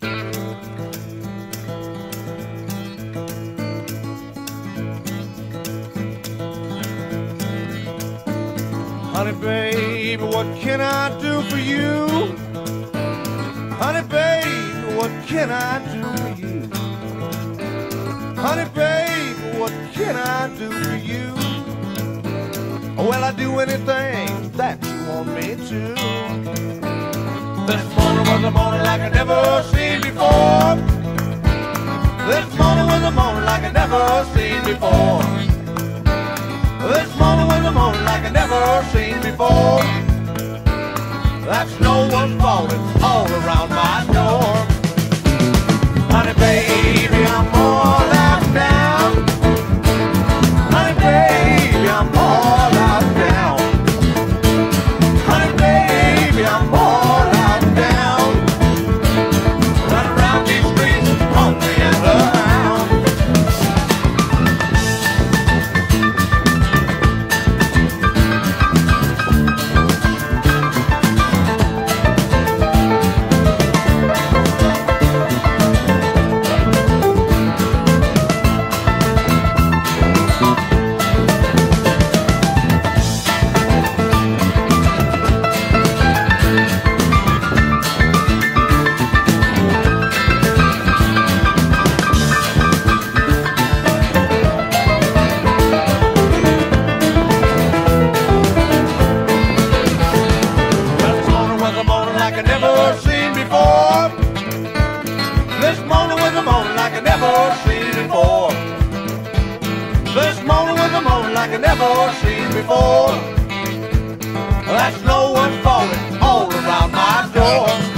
Honey, babe, what can I do for you? Honey, babe, what can I do for you? Honey, babe, what can I do for you? Well, I do anything that you want me to. This morning was a morning like a before. This morning was a morning like I never seen before. That snow was falling all around my door. Honey, baby, I'm all This morning was a morning like I never seen before. This morning was a morning like I never seen before. That snow was falling all around my door.